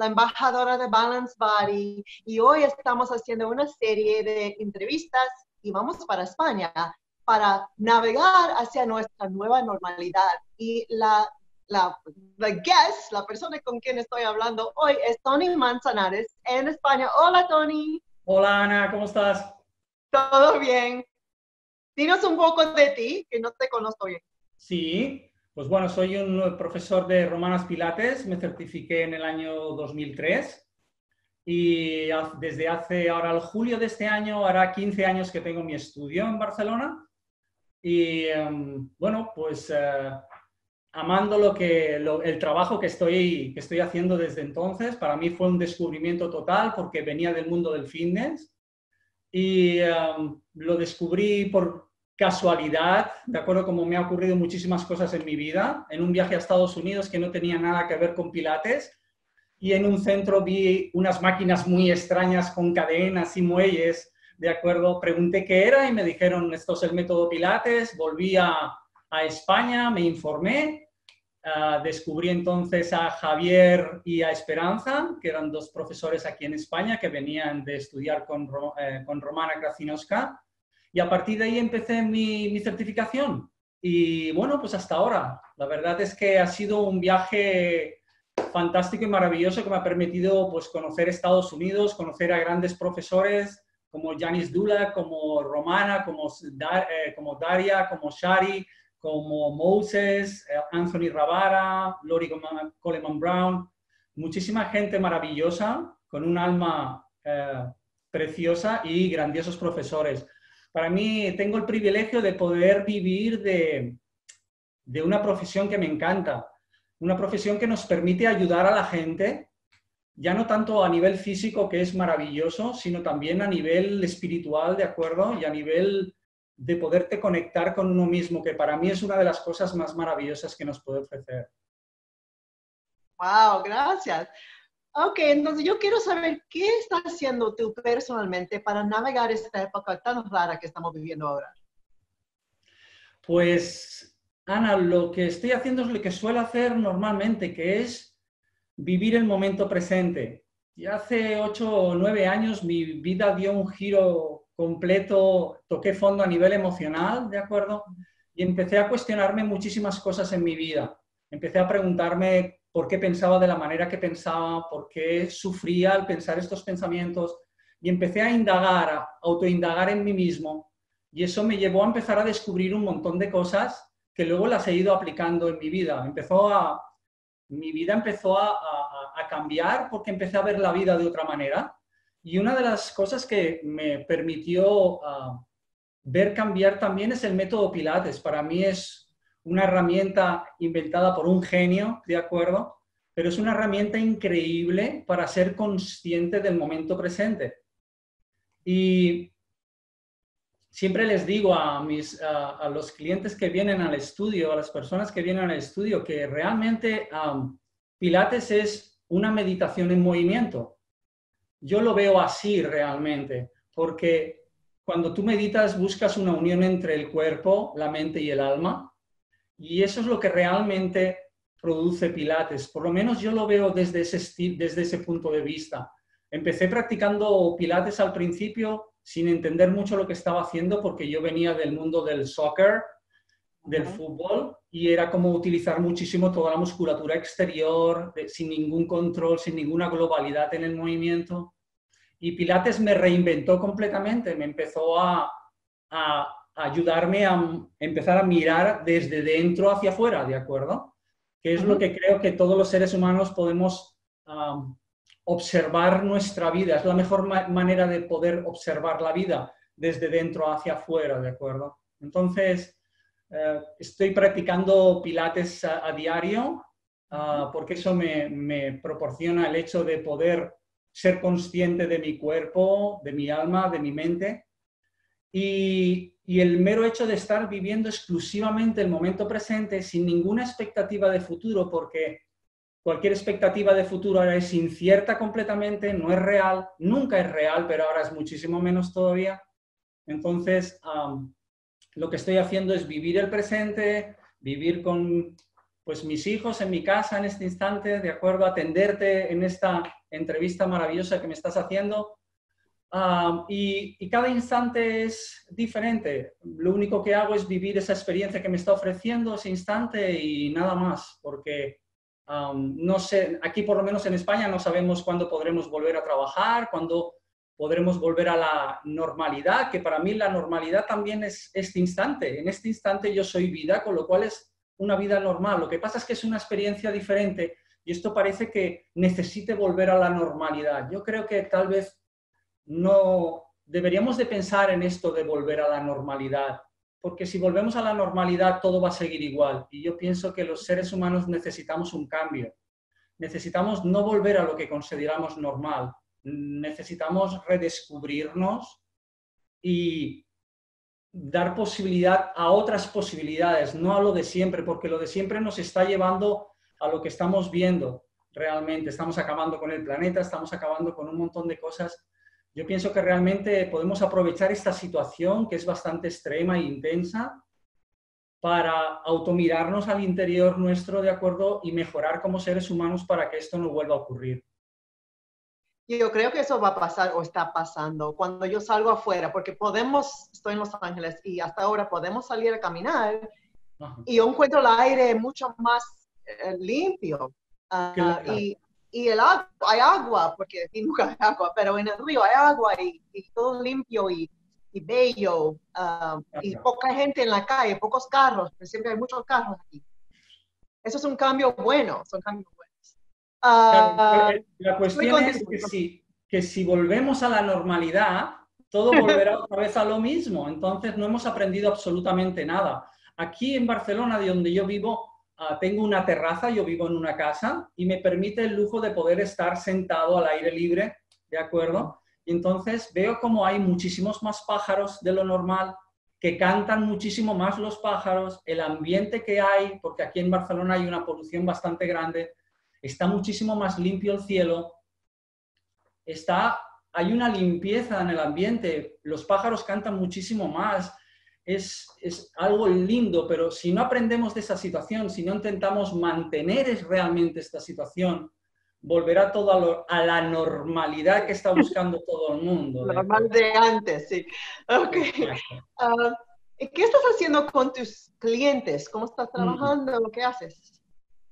la embajadora de Balance Body, y hoy estamos haciendo una serie de entrevistas y vamos para España para navegar hacia nuestra nueva normalidad. Y la, la, la guest, la persona con quien estoy hablando hoy es Tony Manzanares en España. Hola, Tony. Hola, Ana, ¿cómo estás? Todo bien. Dinos un poco de ti, que no te conozco bien. Sí, pues bueno, soy un profesor de Romanas Pilates, me certifiqué en el año 2003 y desde hace ahora el julio de este año hará 15 años que tengo mi estudio en Barcelona y em, bueno, pues eh, amando que, el trabajo que estoy, que estoy haciendo desde entonces, para mí fue un descubrimiento total porque venía del mundo del fitness y em, lo descubrí por casualidad, de acuerdo como me ha ocurrido muchísimas cosas en mi vida, en un viaje a Estados Unidos que no tenía nada que ver con pilates y en un centro vi unas máquinas muy extrañas con cadenas y muelles. De acuerdo, pregunté qué era y me dijeron, esto es el método Pilates, volví a, España, me informé, ah, descubrí entonces a Javier y a Esperanza, que eran dos profesores aquí en España que venían de estudiar con, eh, con Romana Krasinoska, y a partir de ahí empecé mi, certificación. Y bueno, pues hasta ahora, la verdad es que ha sido un viaje fantástico y maravilloso que me ha permitido pues, conocer Estados Unidos, conocer a grandes profesores, como Janis Dula, como Romana, como, eh, como Daria, como Shari, como Moses, eh, Anthony Ravara, Lori Coleman Brown, muchísima gente maravillosa, con un alma eh, preciosa y grandiosos profesores. Para mí tengo el privilegio de poder vivir de, una profesión que me encanta, una profesión que nos permite ayudar a la gente ya no tanto a nivel físico, que es maravilloso, sino también a nivel espiritual, ¿de acuerdo? Y a nivel de poderte conectar con uno mismo, que para mí es una de las cosas más maravillosas que nos puede ofrecer. Wow, gracias. Ok, entonces yo quiero saber qué estás haciendo tú personalmente para navegar esta época tan rara que estamos viviendo ahora. Pues, Ana, lo que estoy haciendo es lo que suelo hacer normalmente, que es vivir el momento presente. Y hace ocho o nueve años mi vida dio un giro completo, toqué fondo a nivel emocional, ¿de acuerdo? Y empecé a cuestionarme muchísimas cosas en mi vida. Empecé a preguntarme por qué pensaba de la manera que pensaba, por qué sufría al pensar estos pensamientos. Y empecé a indagar, a autoindagar en mí mismo. Y eso me llevó a empezar a descubrir un montón de cosas que luego las he ido aplicando en mi vida. Empezó a, mi vida empezó a, cambiar porque empecé a ver la vida de otra manera. Y una de las cosas que me permitió ah, ver cambiar también es el método Pilates. Para mí es una herramienta inventada por un genio, ¿de acuerdo? Pero es una herramienta increíble para ser consciente del momento presente. Y siempre les digo a, mis, a, los clientes que vienen al estudio, a las personas que vienen al estudio, que realmente Pilates es una meditación en movimiento. Yo lo veo así realmente, porque cuando tú meditas buscas una unión entre el cuerpo, la mente y el alma, y eso es lo que realmente produce Pilates. Por lo menos yo lo veo desde ese, desde ese punto de vista. Empecé practicando Pilates al principio sin entender mucho lo que estaba haciendo porque yo venía del mundo del soccer, del fútbol, y era como utilizar muchísimo toda la musculatura exterior, sin ningún control, sin ninguna globalidad en el movimiento. Y Pilates me reinventó completamente, me empezó a, a, ayudarme a empezar a mirar desde dentro hacia afuera, ¿de acuerdo? Que es lo que creo que todos los seres humanos podemos observar nuestra vida, es la mejor manera de poder observar la vida desde dentro hacia afuera, ¿de acuerdo? Entonces, eh, estoy practicando pilates a, diario ah, porque eso me, proporciona el hecho de poder ser consciente de mi cuerpo, de mi alma, de mi mente. Y, el mero hecho de estar viviendo exclusivamente el momento presente sin ninguna expectativa de futuro, porque Cualquier expectativa de futuro ahora es incierta completamente, no es real, nunca es real, pero ahora es muchísimo menos todavía. Entonces, lo que estoy haciendo es vivir el presente, vivir con, pues mis hijos en mi casa en este instante, de acuerdo, atenderte en esta entrevista maravillosa que me estás haciendo. Y, cada instante es diferente. Lo único que hago es vivir esa experiencia que me está ofreciendo ese instante y nada más, porque no sé, aquí por lo menos en España no sabemos cuándo podremos volver a trabajar, cuándo podremos volver a la normalidad, que para mí la normalidad también es este instante. En este instante yo soy vida, con lo cual es una vida normal. Lo que pasa es que es una experiencia diferente y esto parece que necesite volver a la normalidad. Yo creo que tal vez no deberíamos de pensar en esto de volver a la normalidad, porque si volvemos a la normalidad todo va a seguir igual y yo pienso que los seres humanos necesitamos un cambio. Necesitamos no volver a lo que consideramos normal, necesitamos redescubrirnos y dar posibilidad a otras posibilidades, no a lo de siempre, porque lo de siempre nos está llevando a lo que estamos viendo realmente. Estamos acabando con el planeta, estamos acabando con un montón de cosas. Yo pienso que realmente podemos aprovechar esta situación que es bastante extrema e intensa para automirarnos al interior nuestro, ¿de acuerdo? Y mejorar como seres humanos para que esto no vuelva a ocurrir. Yo creo que eso va a pasar o está pasando cuando yo salgo afuera, porque podemos, estoy en Los Ángeles y hasta ahora podemos salir a caminar y yo encuentro el aire mucho más eh, limpio. Ah, y, y, el agua, hay agua, porque aquí nunca hay agua, pero en el río hay agua y, todo limpio y, y bello. Ah, y poca gente en la calle, pocos carros, pero siempre hay muchos carros aquí. Eso es un cambio bueno, son cambios Ah, la cuestión es que si, que si volvemos a la normalidad, todo volverá otra vez a lo mismo. Entonces no hemos aprendido absolutamente nada. Aquí en Barcelona, de donde yo vivo, ah, tengo una terraza, yo vivo en una casa y me permite el lujo de poder estar sentado al aire libre, ¿de acuerdo? Y entonces veo como hay muchísimos más pájaros de lo normal, que cantan muchísimo más los pájaros, el ambiente que hay, porque aquí en Barcelona hay una polución bastante grande, está muchísimo más limpio el cielo, está, hay una limpieza en el ambiente, los pájaros cantan muchísimo más, es, es, algo lindo, pero si no aprendemos de esa situación, si no intentamos mantener realmente esta situación, volverá todo a, la normalidad que está buscando todo el mundo. Normal de antes, sí. Okay. Uh, ¿Qué estás haciendo con tus clientes? ¿Cómo estás mm. trabajando? ¿Qué haces?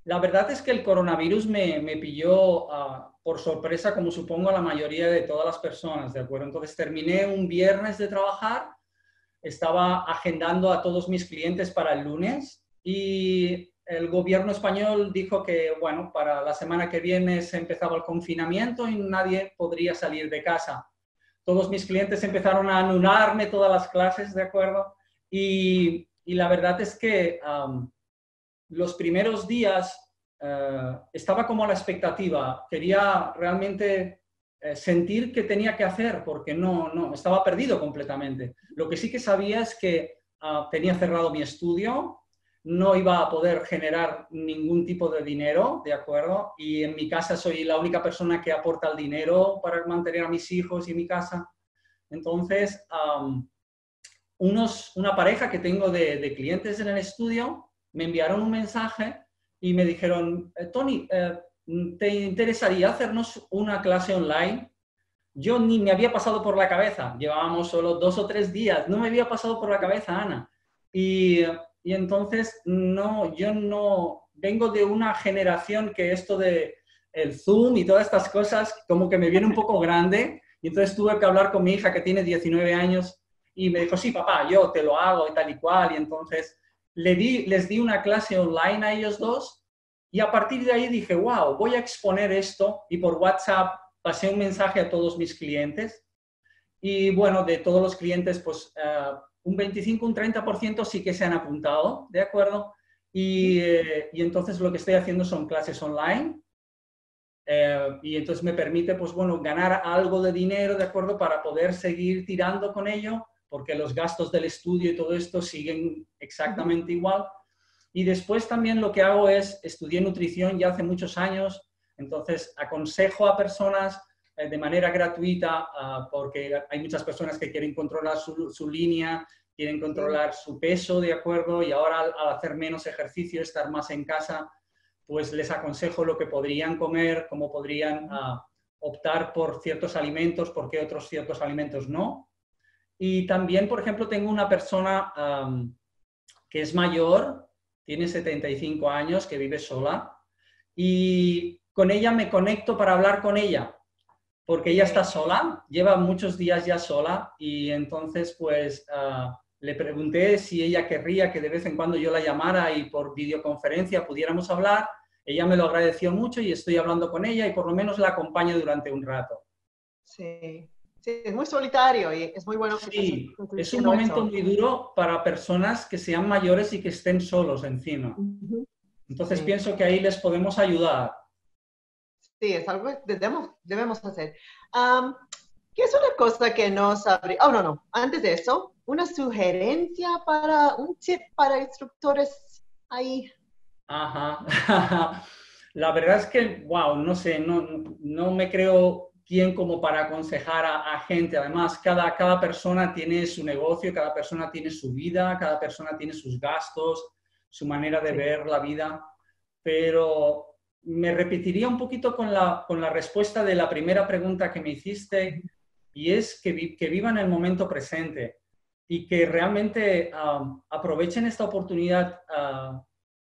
La verdad es que el coronavirus me, me pilló ah, por sorpresa, como supongo a la mayoría de todas las personas, ¿de acuerdo? Entonces terminé un viernes de trabajar, estaba agendando a todos mis clientes para el lunes y el gobierno español dijo que, bueno, para la semana que viene se empezaba el confinamiento y nadie podría salir de casa. Todos mis clientes empezaron a anularme todas las clases, ¿de acuerdo? Y, y la verdad es que los primeros días eh, estaba como a la expectativa, quería realmente sentir que tenía que hacer porque no, no, estaba perdido completamente. Lo que sí que sabía es que ah, tenía cerrado mi estudio, no iba a poder generar ningún tipo de dinero, ¿de acuerdo? Y en mi casa soy la única persona que aporta el dinero para mantener a mis hijos y mi casa. Entonces, unos, una pareja que tengo de clientes en el estudio me enviaron un mensaje y me dijeron, eh, Tony, eh, ¿te interesaría hacernos una clase online? Yo ni me había pasado por la cabeza, llevábamos solo dos o tres días, no me había pasado por la cabeza, Ana. Y, y entonces, no, yo no, vengo de una generación que esto de el Zoom y todas estas cosas, como que me viene un poco grande, y entonces tuve que hablar con mi hija que tiene 19 años y me dijo, sí, papá, yo te lo hago y tal y cual, y entonces di, les di una clase online a ellos dos y a partir de ahí dije, wow, voy a exponer esto y por WhatsApp pasé un mensaje a todos mis clientes y bueno, de todos los clientes, pues eh, un 25, un 30% sí que se han apuntado, ¿de acuerdo? Y, eh, y entonces lo que estoy haciendo son clases online eh, y entonces me permite, pues bueno, ganar algo de dinero, ¿de acuerdo? Para poder seguir tirando con ello porque los gastos del estudio y todo esto siguen exactamente igual. Y después también lo que hago es, estudié nutrición ya hace muchos años, entonces aconsejo a personas eh, de manera gratuita, ah, porque hay muchas personas que quieren controlar su, línea, quieren controlar su peso, ¿de acuerdo? Y ahora al, hacer menos ejercicio, estar más en casa, pues les aconsejo lo que podrían comer, cómo podrían ah, optar por ciertos alimentos, por qué otros ciertos alimentos no. Y también, por ejemplo, tengo una persona que es mayor, tiene 75 años, que vive sola, y con ella me conecto para hablar con ella, porque ella está sola, lleva muchos días ya sola, y entonces pues ah, le pregunté si ella querría que de vez en cuando yo la llamara y por videoconferencia pudiéramos hablar. Ella me lo agradeció mucho y estoy hablando con ella y por lo menos la acompaño durante un rato. Sí, sí es muy solitario y es muy bueno. sí, es un momento muy duro para personas que sean mayores y que estén solos encima. Entonces pienso que ahí les podemos ayudar. Sí, es algo que debemos, debemos hacer. ¿Qué es una cosa que no sabría? Oh, no, no. Antes de eso, una sugerencia para un tip para instructores ahí. Ajá. La verdad es que, wow, no sé, no, no me creo quién como para aconsejar a, gente. Además, cada, cada persona tiene su negocio, cada persona tiene su vida, cada persona tiene sus gastos, su manera de ver la vida. Pero me repetiría un poquito con la, con la respuesta de la primera pregunta que me hiciste, y es que, que vivan el momento presente y que realmente aprovechen esta oportunidad ah,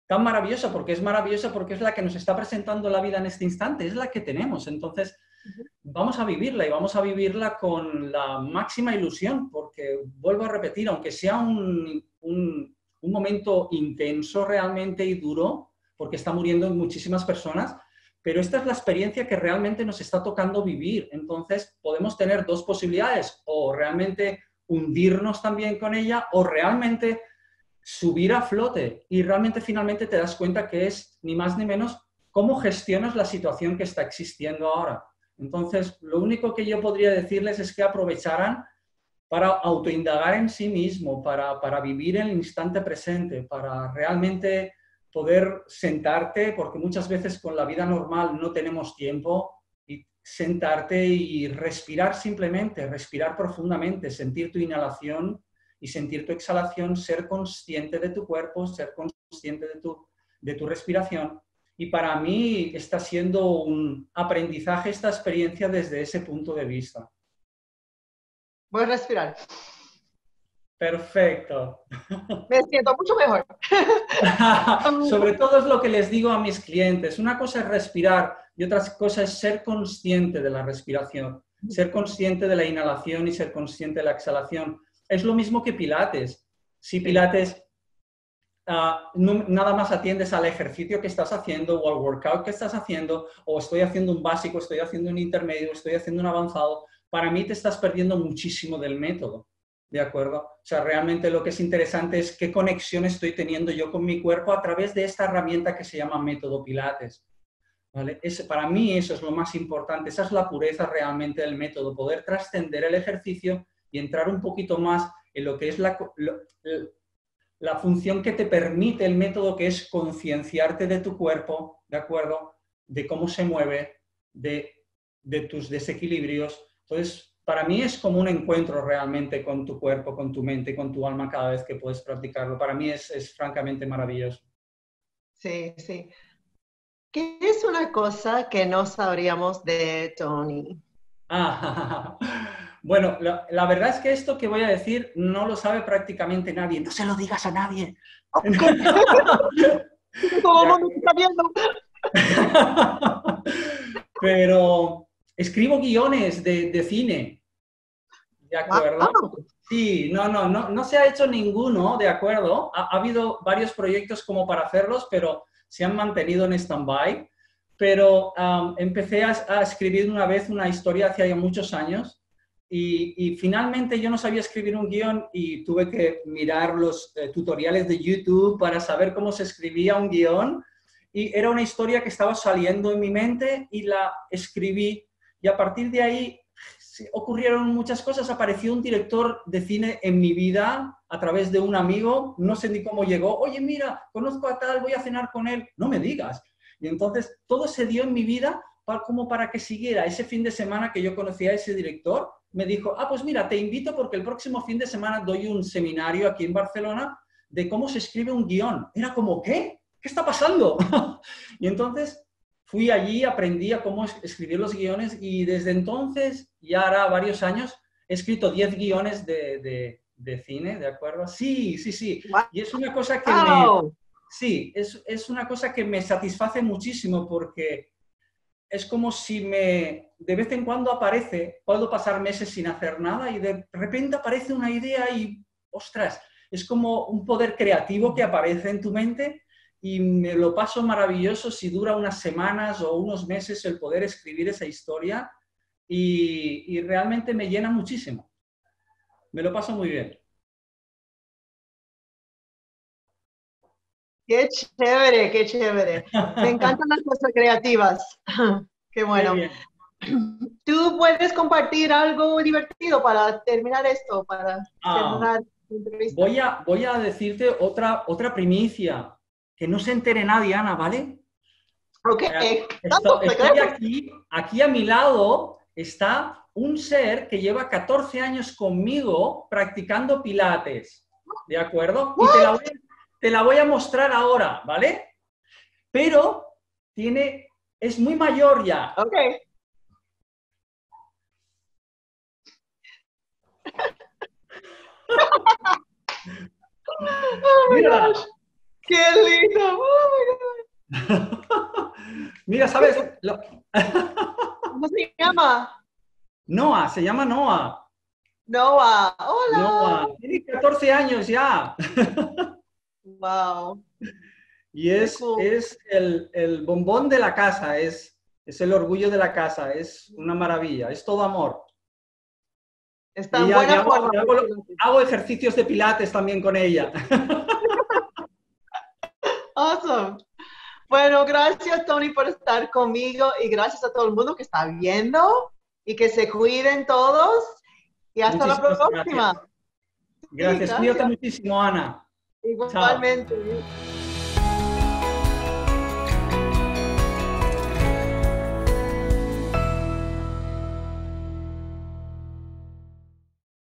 tan maravillosa, porque es maravillosa, porque es la que nos está presentando la vida en este instante, es la que tenemos. Entonces, vamos a vivirla y vamos a vivirla con la máxima ilusión, porque vuelvo a repetir, aunque sea un, un, un momento intenso realmente y duro, porque está muriendo muchísimas personas, pero esta es la experiencia que realmente nos está tocando vivir. Entonces, podemos tener dos posibilidades, o realmente hundirnos también con ella, o realmente subir a flote y realmente finalmente te das cuenta que es ni más ni menos cómo gestionas la situación que está existiendo ahora. Entonces, lo único que yo podría decirles es que aprovecharan para autoindagar en sí mismo, para, para vivir el instante presente, para realmente poder sentarte, porque muchas veces con la vida normal no tenemos tiempo, y sentarte y respirar simplemente, respirar profundamente, sentir tu inhalación y sentir tu exhalación, ser consciente de tu cuerpo, ser consciente de tu, de tu respiración. Y para mí está siendo un aprendizaje esta experiencia desde ese punto de vista. Voy a respirar. Perfecto. Me siento mucho mejor. Sobre todo es lo que les digo a mis clientes. Una cosa es respirar y otra cosa es ser consciente de la respiración, ser consciente de la inhalación y ser consciente de la exhalación. Es lo mismo que Pilates. Si Pilates ah, nada más atiendes al ejercicio que estás haciendo o al workout que estás haciendo, o estoy haciendo un básico, estoy haciendo un intermedio, estoy haciendo un avanzado, para mí te estás perdiendo muchísimo del método. ¿De acuerdo? O sea, realmente lo que es interesante es qué conexión estoy teniendo yo con mi cuerpo a través de esta herramienta que se llama método Pilates. ¿Vale? para mí eso es lo más importante, esa es la pureza realmente del método, poder trascender el ejercicio y entrar un poquito más en lo que es la, la función que te permite el método, que es concienciarte de tu cuerpo, ¿de acuerdo? De cómo se mueve, de, de tus desequilibrios. Entonces, para mí es como un encuentro realmente con tu cuerpo, con tu mente, con tu alma cada vez que puedes practicarlo. Para mí es, es francamente maravilloso. Sí, sí. ¿Qué es una cosa que no sabríamos de Tony? Ah, bueno, la, la, verdad es que esto que voy a decir no lo sabe prácticamente nadie. No se lo digas a nadie. Todo el mundo está viendo. Pero escribo guiones de, cine. ¿De acuerdo? Sí, no, no, no, no se ha hecho ninguno, ¿de acuerdo? Ha, habido varios proyectos como para hacerlos, pero se han mantenido en stand-by. Pero empecé a, escribir una vez una historia hace ya muchos años y, finalmente yo no sabía escribir un guion y tuve que mirar los eh, tutoriales de YouTube para saber cómo se escribía un guion. Y era una historia que estaba saliendo en mi mente y la escribí y a partir de ahí ocurrieron muchas cosas. Apareció un director de cine en mi vida a través de un amigo, no sé ni cómo llegó. Oye, mira, conozco a tal, voy a cenar con él. No me digas. Y entonces todo se dio en mi vida como para que siguiera ese fin de semana que yo conocía a ese director me dijo, ah, pues mira, te invito porque el próximo fin de semana doy un seminario aquí en Barcelona de cómo se escribe un guion. Era como, ¿qué? ¿Qué está pasando? y entonces fui allí, aprendí a cómo escribir los guiones y desde entonces, ya hará varios años, he escrito 10 guiones de, cine, ¿de acuerdo? Sí, sí, sí. Y es una cosa que me... Sí, es, es una cosa que me satisface muchísimo porque es como si me, de vez en cuando aparece, puedo pasar meses sin hacer nada y de repente aparece una idea y, ostras, es como un poder creativo que aparece en tu mente y me lo paso maravilloso si dura unas semanas o unos meses el poder escribir esa historia y, y realmente me llena muchísimo. Me lo paso muy bien. Qué chévere, qué chévere. Me encantan las cosas creativas. Qué bueno. ¿Tú puedes compartir algo divertido para terminar esto, para ah, terminar la entrevista? Voy a, voy a decirte otra, otra primicia, que no se entere nadie, Ana, ¿vale? Ok. estoy aquí, aquí a mi lado está un ser que lleva 14 años conmigo practicando pilates, ¿de acuerdo? Y te la, voy, te la voy a mostrar ahora, ¿vale? Pero tiene, es muy mayor ya. Ok. oh Mira. ¡Qué lindo! Oh Mira, ¿sabes? ¿Cómo se llama? Noah, se llama Noah. Noah, hola. Noah, tiene 14 años ya. Wow. Y es, es el, el, bombón de la casa, es, es el orgullo de la casa, es una maravilla, es todo amor. Está buena hago, hago, ejercicios de pilates también con ella. awesome. Bueno, gracias Tony por estar conmigo y gracias a todo el mundo que está viendo y que se cuiden todos y hasta la próxima. Gracias, gracias. cuídate muchísimo Ana. Igualmente.